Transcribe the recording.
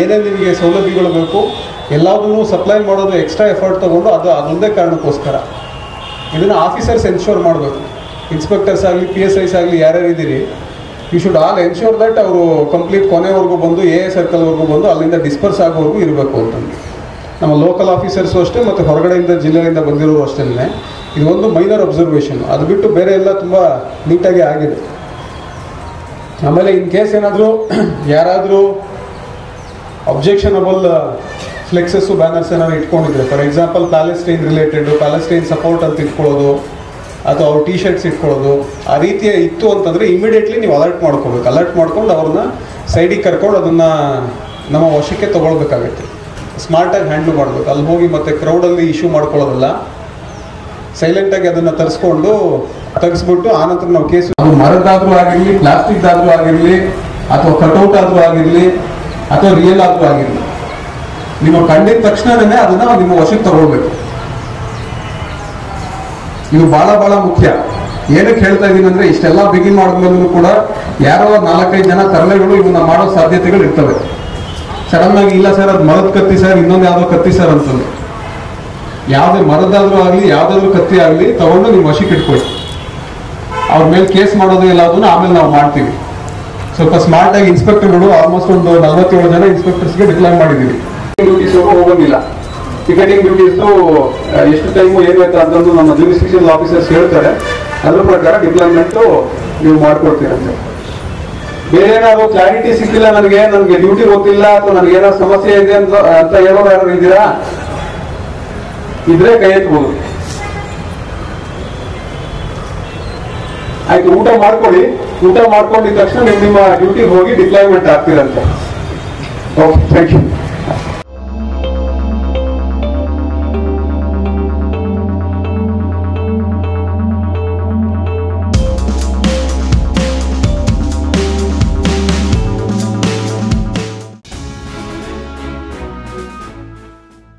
ಏನೇನು ನಿಮಗೆ ಸೌಲಭ್ಯಗಳು ಬೇಕು, ಎಲ್ಲದನ್ನೂ ಸಪ್ಲೈ ಮಾಡೋದು ಎಕ್ಸ್ಟ್ರಾ ಎಫರ್ಟ್ ತೊಗೊಂಡು ಅದು ಅದೊಂದೇ ಕಾರಣಕ್ಕೋಸ್ಕರ. ಇದನ್ನು ಆಫೀಸರ್ಸ್ ಎನ್ಶೋರ್ ಮಾಡಬೇಕು. ಇನ್ಸ್ಪೆಕ್ಟರ್ಸ್ ಆಗಲಿ ಪಿ ಎಸ್ ಐಸ್ ಆಗಲಿ ಯಾರ್ಯಾರು ಇದ್ದೀರಿ you should all ensure that ಅವರು ಕಂಪ್ಲೀಟ್ ಕೊನೆವರೆಗೂ ಬಂದು ಎ ಎ ಸರ್ಕಲ್ವರೆಗೂ ಬಂದು ಅಲ್ಲಿಂದ ಡಿಸ್ಪರ್ಸ್ ಆಗೋವರೆಗೂ ಇರಬೇಕು ಅಂತಂದು ನಮ್ಮ ಲೋಕಲ್ ಆಫೀಸರ್ಸು ಅಷ್ಟೇ, ಮತ್ತು ಹೊರಗಡೆಯಿಂದ ಜಿಲ್ಲೆಯಿಂದ ಬಂದಿರೋರು ಅಷ್ಟೇ ಒಂದು ಮೈನರ್ ಅಬ್ಸರ್ವೇಷನ್ ಅದು ಬಿಟ್ಟು ಬೇರೆ ಎಲ್ಲ ತುಂಬ ನೀಟಾಗಿ ಆಗಿದೆ. ಆಮೇಲೆ ಇನ್ ಕೇಸ್ ಏನಾದರೂ, ಯಾರಾದರೂ ಅಬ್ಜೆಕ್ಷನಬಲ್ ಫ್ಲೆಕ್ಸಸ್ಸು ಬ್ಯಾನರ್ಸ್ ಏನಾದ್ರು ಇಟ್ಕೊಂಡಿದ್ರೆ. For example Palestine related Palestine support ಅಂತ ಇಟ್ಕೊಳ್ಳೋದು, ಅಥವಾ ಅವ್ರ ಟಿ ಶರ್ಟ್ಸ್ ಇಟ್ಕೊಳ್ಳೋದು, ಆ ರೀತಿಯ ಇತ್ತು ಅಂತಂದರೆ ಇಮಿಡಿಯೇಟ್ಲಿ ನೀವು ಅಲರ್ಟ್ ಮಾಡ್ಕೋಬೇಕು. ಅಲರ್ಟ್ ಮಾಡ್ಕೊಂಡು ಅವ್ರನ್ನ ಸೈಡಿಗೆ ಕರ್ಕೊಂಡು ಅದನ್ನು ನಮ್ಮ ವಶಕ್ಕೆ ತೊಗೊಳ್ಬೇಕಾಗತ್ತೆ. ಸ್ಮಾರ್ಟಾಗಿ ಹ್ಯಾಂಡ್ಲ್ ಮಾಡಬೇಕು. ಅಲ್ಲಿ ಹೋಗಿ ಮತ್ತೆ ಕ್ರೌಡಲ್ಲಿ ಇಶ್ಯೂ ಮಾಡ್ಕೊಳ್ಳೋದಲ್ಲ. ಸೈಲೆಂಟಾಗಿ ಅದನ್ನು ತರಿಸ್ಕೊಂಡು ತೆಗೆಸ್ಬಿಟ್ಟು ಆನಂತರ ನಾವು ಕೇಸ್ ಅದು ಮರದಾದ್ರೂ ಆಗಿರಲಿ ಪ್ಲಾಸ್ಟಿಕ್ ಆದ್ರೂ ಆಗಿರಲಿ, ಅಥವಾ ಕಟೌಟ್ ಆದರೂ ಆಗಿರಲಿ ಅಥವಾ ರಿಯಲ್ ಆದ್ರೂ ಆಗಿರಲಿ ನಿಮ್ಮ ಕಂಡಿದ ತಕ್ಷಣನೇ ಅದನ್ನ ನಿಮ್ಮ ವಶಕ್ಕೆ ತಗೊಳ್ಬೇಕು. ಇದು ಬಹಳ ಬಹಳ ಮುಖ್ಯ. ಏನಕ್ಕೆ ಹೇಳ್ತಾ ಇದ್ದೀನಿ ಅಂದ್ರೆ ಇಷ್ಟೆಲ್ಲ ಬಿಗಿನ್ ಮಾಡಿದ್ಮೇಲೂ ಕೂಡ ಯಾರೋ ನಾಲ್ಕೈದು ಜನ ತರಲೆಗಳು ಇವನ್ನ ಮಾಡೋ ಸಾಧ್ಯತೆಗಳು ಇರ್ತವೆ. ಸಡನ್ ಆಗಿ ಇಲ್ಲ ಸರ್ ಅದು ಮರದ ಕತ್ತಿ ಸರ್ ಇನ್ನೊಂದು ಯಾವ್ದೋ ಕತ್ತಿ ಸರ್ ಅಂತಂದು. ಯಾವುದೇ ಮರದಾದ್ರೂ ಆಗಲಿ, ಯಾವ್ದಾದ್ರು ಕತ್ತಿ ಆಗಲಿ ತಗೊಂಡು ನೀವು ವಶಕ್ಕೆ ಇಟ್ಕೊಳ್ಳಿ. ಅವ್ರ ಮೇಲೆ ಕೇಸ್ ಮಾಡೋದು ಎಲ್ಲದನ್ನು ಆಮೇಲೆ ನಾವು ಮಾಡ್ತೀವಿ. ಸ್ವಲ್ಪ ಸ್ಮಾರ್ಟ್ ಆಗಿ ಇನ್ಸ್ಪೆಕ್ಟರ್ಗಳು ಆಲ್ಮೋಸ್ಟ್ ಒಂದು ನಲವತ್ತೇಳು ಜನ ಇನ್ಸ್ಪೆಕ್ಟರ್ಸ್ಗೆ ಡಿಕ್ಲೇರ್ ಮಾಡಿದ್ದೀವಿ. ಡ್ಯೂಟೀಸ್ ಹೋಗೋಂಗಿಲ್ಲ. ಟಿಕೆಟಿಂಗ್ ಡ್ಯೂಟೀಸ್ ಎಷ್ಟು ಟೈಮು ಏನು ಅಂತ ಅಂತಂದು ನಮ್ಮ ಅಡ್ಮಿನಿಸ್ಟ್ರೇಷನ್ ಆಫೀಸರ್ಸ್ ಹೇಳ್ತಾರೆ. ಅದ್ರ ಪ್ರಕಾರ ಡಿಪ್ಲಾಯ್ಮೆಂಟ್ ನೀವು ಮಾಡ್ಕೊಡ್ತೀರಂತೆ ಬೇರೆ ಏನಾದ್ರು ಕ್ಲಾರಿಟಿ ಸಿಕ್ಕಿಲ್ಲ ನನಗೆ ನನಗೆ ಡ್ಯೂಟಿ ಗೊತ್ತಿಲ್ಲ ಅಥವಾ ನನಗೆ ಏನಾದ್ರು ಸಮಸ್ಯೆ ಇದೆ ಅಂತ ಅಂತ ಹೇಳೋರು ಯಾರು ಇದ್ದೀರಾ? ಇದ್ರೆ ಕೈ ಎತ್ಬೋದು. ಆಯ್ತು, ಊಟ ಮಾಡ್ಕೊಳ್ಳಿ. ಊಟ ಮಾಡ್ಕೊಂಡಿದ ತಕ್ಷಣ ನೀವು ನಿಮ್ಮ ಡ್ಯೂಟಿಗೆ ಹೋಗಿ ಡಿಪ್ಲಾಯ್ಮೆಂಟ್ ಆಗ್ತೀರಂತೆ. Okay thank you